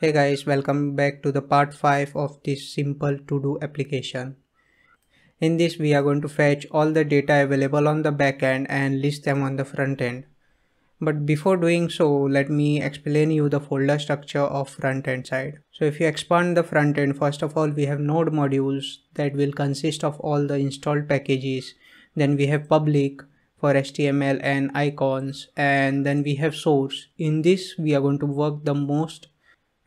Hey guys, welcome back to the part 5 of this simple to-do application. In this we are going to fetch all the data available on the backend and list them on the front end. But before doing so, let me explain you the folder structure of front end side. So if you expand the front end, first of all we have node modules that will consist of all the installed packages. Then we have public for HTML and icons and then we have source. In this we are going to work the most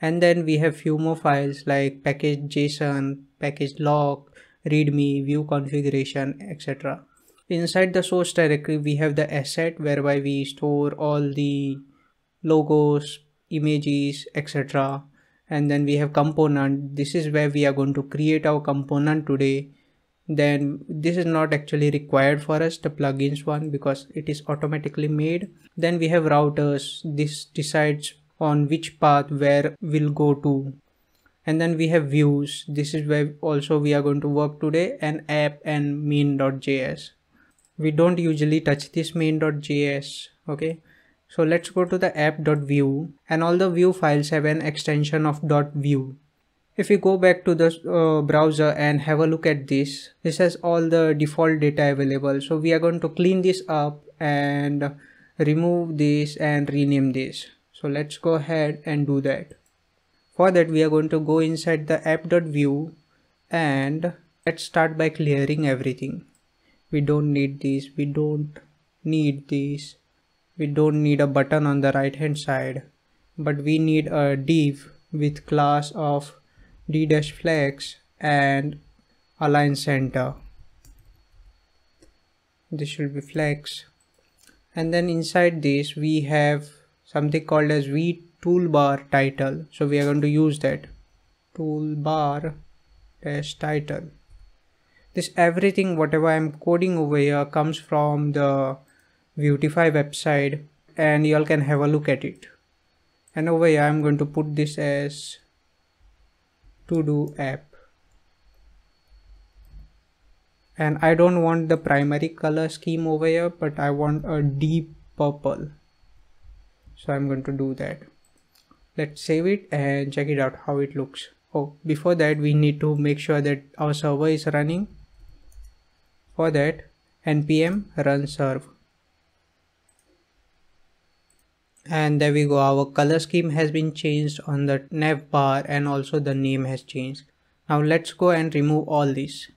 and then we have few more files like package json package log readme vue configuration etc inside the source directory we have the asset whereby we store all the logos images etc and then we have component. This is where we are going to create our component today. Then this is not actually required for us the plugins one because it is automatically made. Then we have routers. This decides on which path where we'll go to. And then we have views. This is where also we are going to work today and app and main.js we don't usually touch this main.js okay? So let's go to the app.vue and all the vue files have an extension of .view if we go back to the uh, browser and have a look at this this has all the default data available. So we are going to clean this up and remove this and rename this so let's go ahead and do that. For that we are going to go inside the app.vue and let's start by clearing everything. We don't need this. We don't need this. We don't need a button on the right hand side but we need a div with class of d-flex and align center. This should be flex. And then inside this we have something called as v toolbar title. So we are going to use that. Toolbar dash title. This everything whatever i'm coding over here comes from the Vuetify website and y'all can have a look at it. And over here i'm going to put this as to do app. And i don't want the primary color scheme over here but i want a deep purple so i'm going to do that. Let's save it and check it out how it looks. Oh before that we need to make sure that our server is running. For that npm run serve. And there we go. Our color scheme has been changed on the nav bar and also the name has changed. Now let's go and remove all this.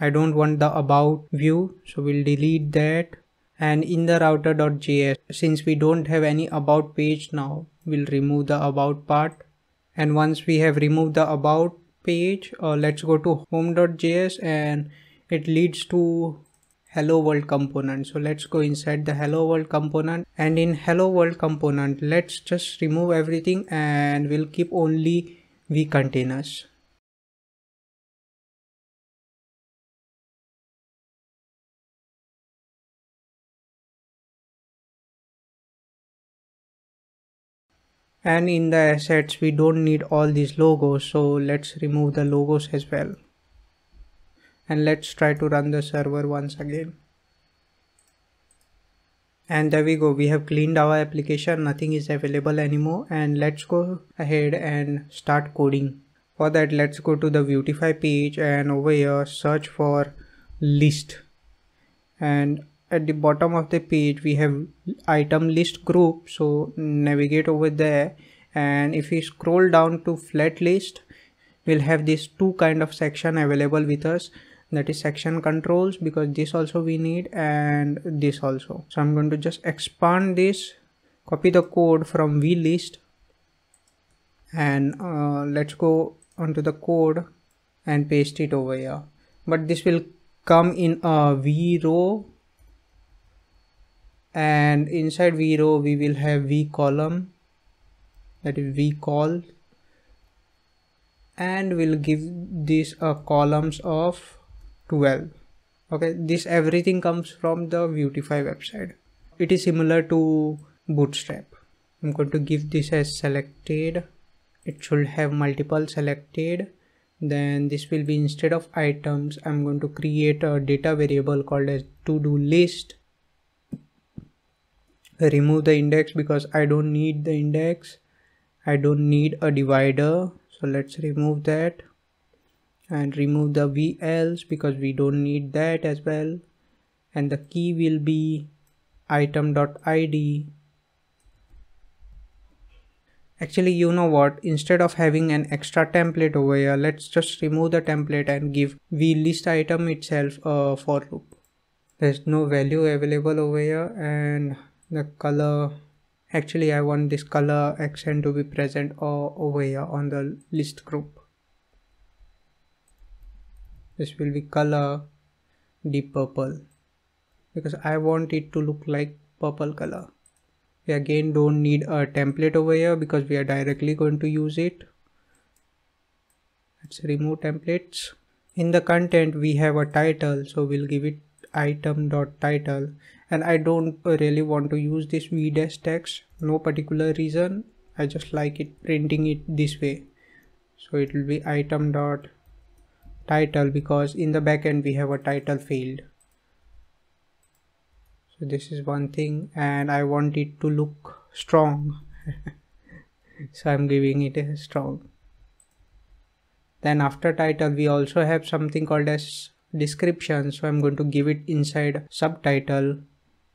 I don't want the about view so we'll delete that and in the router.js since we don't have any about page now we'll remove the about part. And once we have removed the about page uh, let's go to home.js and it leads to hello world component. So let's go inside the hello world component. And in hello world component let's just remove everything and we'll keep only v containers and in the assets we don't need all these logos so let's remove the logos as well. And let's try to run the server once again. And there we go. We have cleaned our application. Nothing is available anymore. And let's go ahead and start coding. For that let's go to the Vuetify page and over here search for list. And at the bottom of the page we have item list group. So navigate over there. And if we scroll down to flat list we'll have these two kind of section available with us. That is section controls because this also we need and this also. So i'm going to just expand this copy the code from v list. And uh, let's go onto the code and paste it over here. But this will come in a v row and inside v row we will have v column that is v col and we'll give this a columns of 12 okay this everything comes from the Vuetify website. It is similar to bootstrap. I'm going to give this as selected. It should have multiple selected. Then this will be instead of items i'm going to create a data variable called as to do list remove the index because I don't need the index. I don't need a divider. So let's remove that and remove the VLs because we don't need that as well. And the key will be item.id actually you know what? Instead of having an extra template over here let's just remove the template and give v list item itself a for loop. There's no value available over here and the color. Actually I want this color accent to be present over here on the list group. This will be color deep purple. Because I want it to look like purple color. We again don't need a template over here because we are directly going to use it. Let's remove templates. In the content we have a title so we'll give it item dot title and I don't really want to use this v dash text. No particular reason. I just like it printing it this way. So it will be item dot title because in the backend we have a title field. So this is one thing and I want it to look strong. So I'm giving it a strong. Then after title we also have something called as description. So i'm going to give it inside subtitle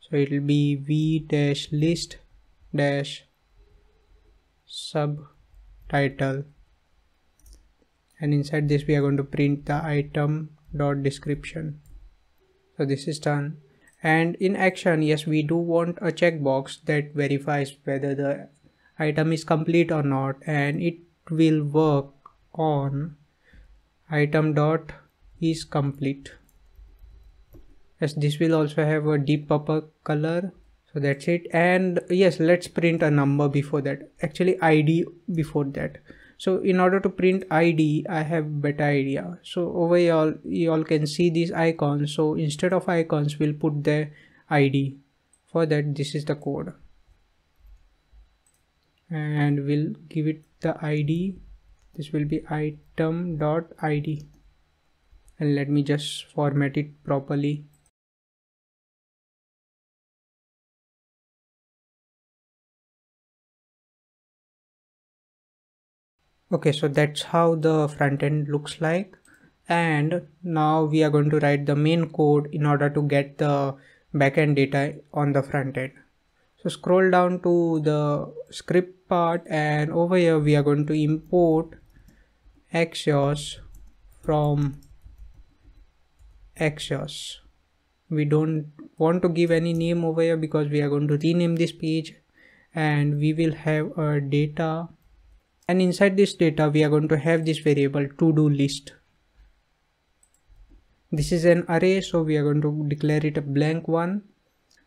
so it will be v dash list dash subtitle. And inside this we are going to print the item dot description. So this is done. And in action yes we do want a checkbox that verifies whether the item is complete or not. And it will work on item dot is complete yes this will also have a deep purple color. So that's it. And yes let's print a number before that. Actually id before that. So in order to print id i have better idea. So over here you all can see these icons. So instead of icons we'll put the id for that this is the code. And we'll give it the id this will be item dot id and let me just format it properly okay so that's how the front end looks like. And now we are going to write the main code in order to get the backend data on the front end. So scroll down to the script part and over here we are going to import axios from axios. We don't want to give any name over here because we are going to rename this page and we will have a data and inside this data we are going to have this variable to do list. This is an array so we are going to declare it a blank one.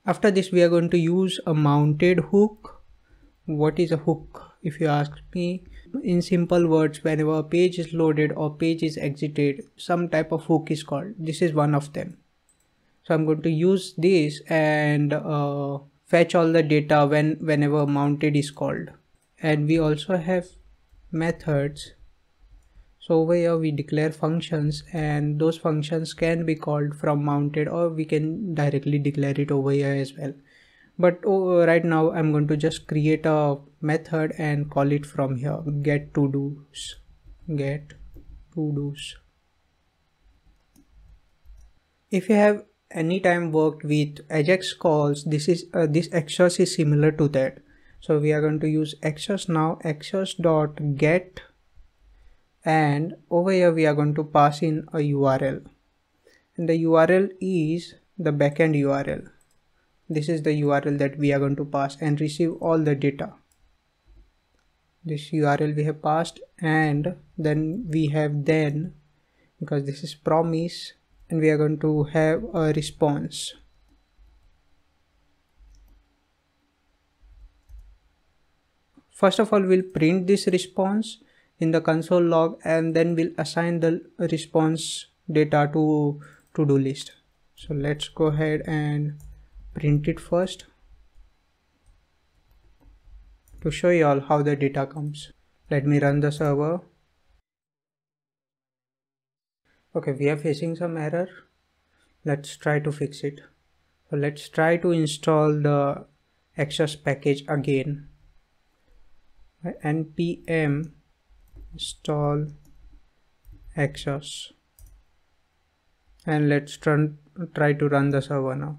After this we are going to use a mounted hook. What is a hook if you ask me? In simple words whenever a page is loaded or page is exited some type of hook is called. This is one of them. So i'm going to use this and uh, fetch all the data when whenever mounted is called. And we also have methods. So over here we declare functions and those functions can be called from mounted or we can directly declare it over here as well. But oh, right now I'm going to just create a method and call it from here. Get to do's. Get to do's. If you have any time worked with ajax calls this is uh, this axios is similar to that so we are going to use axios now axios dot get and over here we are going to pass in a url and the url is the backend url this is the url that we are going to pass and receive all the data. This url we have passed and then we have then because this is promise and we are going to have a response first of all we'll print this response in the console log and then we'll assign the response data to to do list so let's go ahead and print it first to show you all how the data comes. Let me run the server. Okay, we are facing some error. Let's try to fix it. So let's try to install the Axios package again. Npm install axios and let's run, try to run the server now.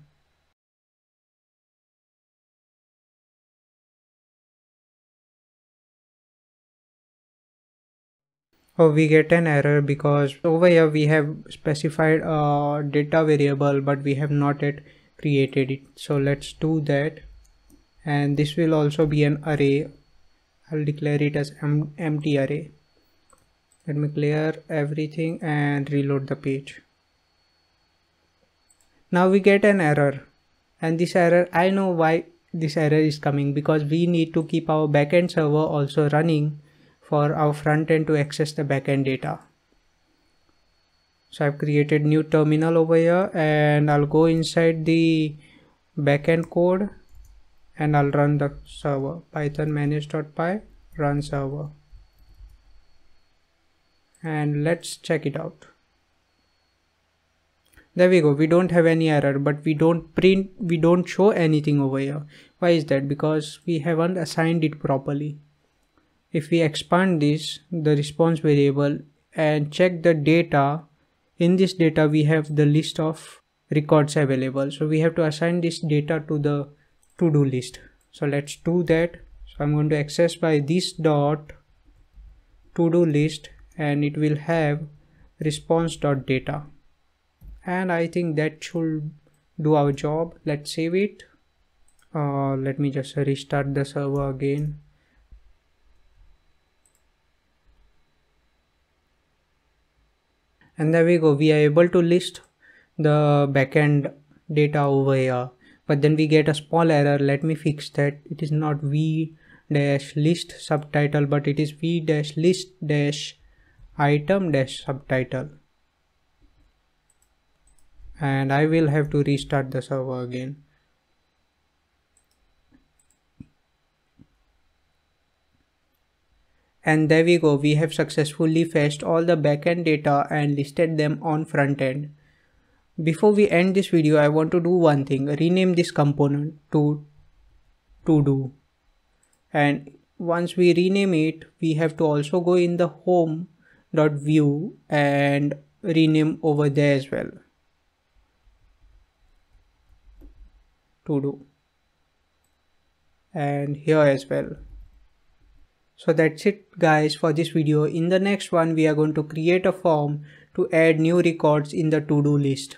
Oh we get an error because over here we have specified a data variable but we have not yet created it. So let's do that. And this will also be an array I'll declare it as empty array let me clear everything and reload the page. Now we get an error. And this error I know why this error is coming because we need to keep our backend server also running for our front end to access the backend data. So I've created new terminal over here and I'll go inside the backend code and I'll run the server. Python manage.py run server. And let's check it out. There we go. We don't have any error but we don't print we don't show anything over here. Why is that? Because we haven't assigned it properly. If we expand this the response variable and check the data in this data we have the list of records available. So we have to assign this data to the to-do list. So let's do that. So i'm going to access by this dot to-do list and it will have response dot data and i think that should do our job. Let's save it. Uh, let me just restart the server again. And there we go. We are able to list the backend data over here but then we get a small error. Let me fix that. It is not v dash list subtitle but it is v dash list dash item dash subtitle. And I will have to restart the server again. And there we go. We have successfully fetched all the backend data and listed them on front end before we end this video, I want to do one thing. Rename this component to to do. And once we rename it, we have to also go in the home dot vue and rename over there as well. To do. And here as well. So that's it guys for this video. In the next one, we are going to create a form to add new records in the to-do list.